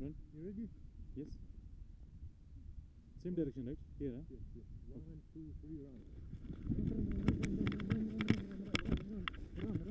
Run. You ready? Yes. Same direction, right? Here, huh? Yes, yes. One, two, three, run. Run, run, run, run, run, run, run, run, run, run, run, run, run.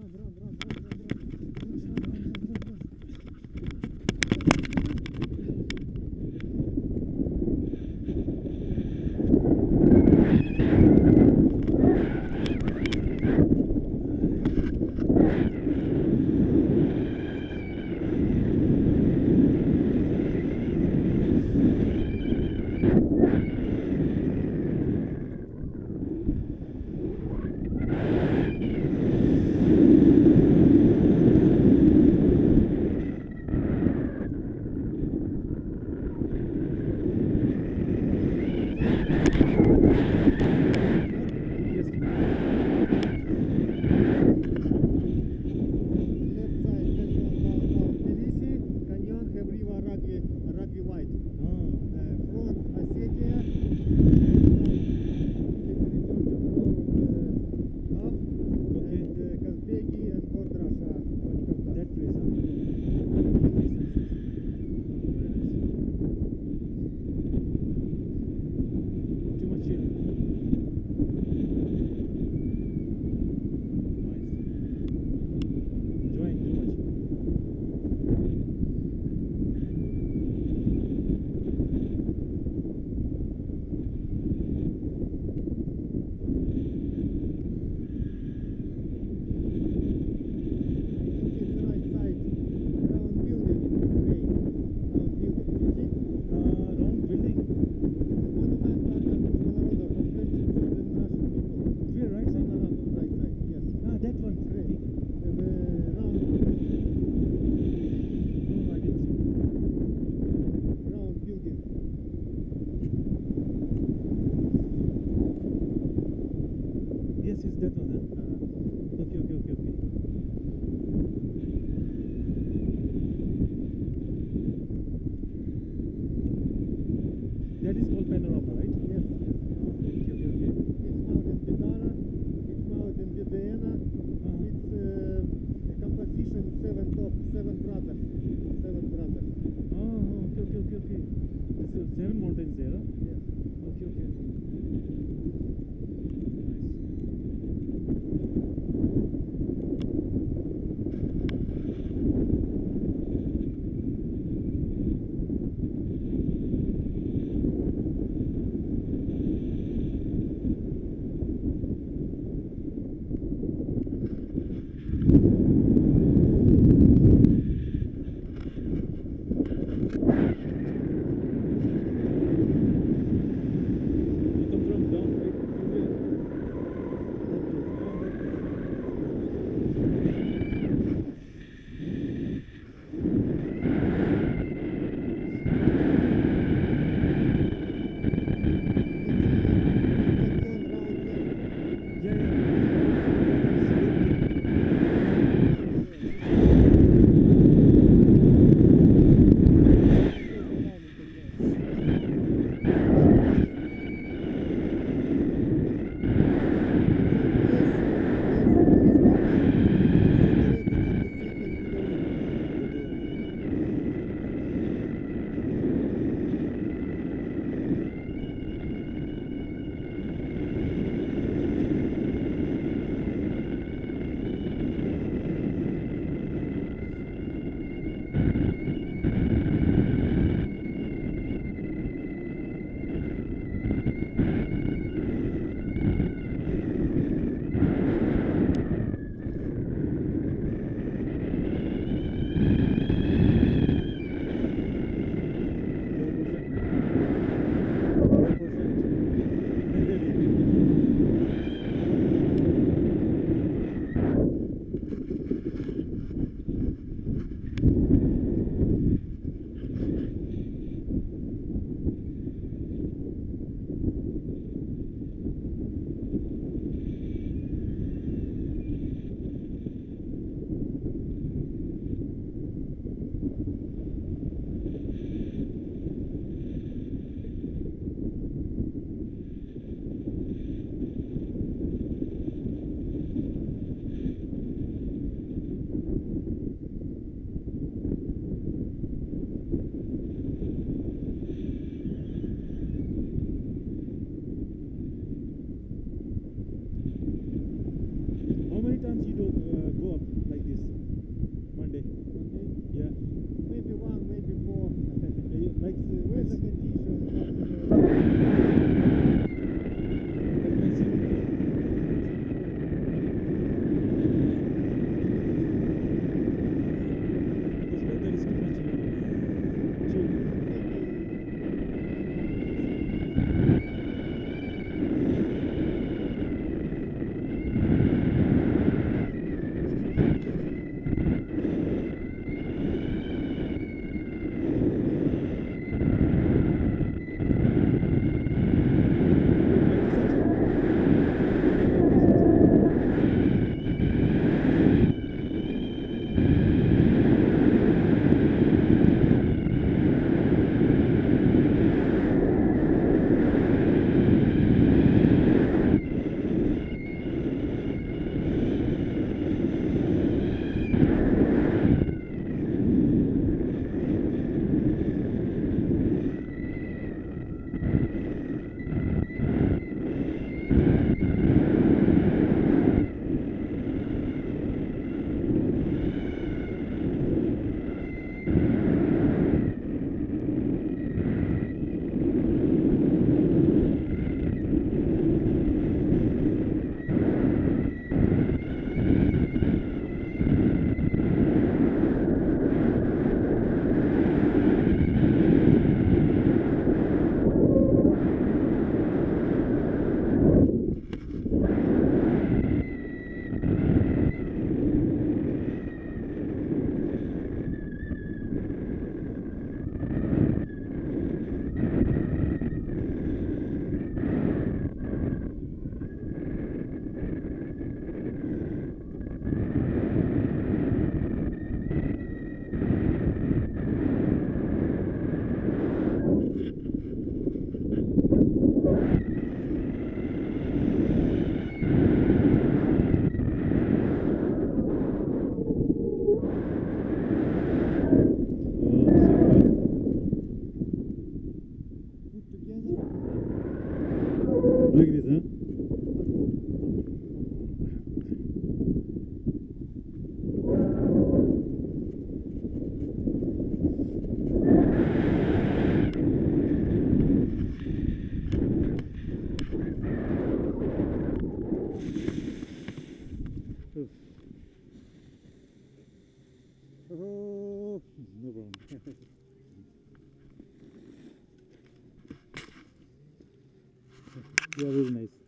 Görür müyüz?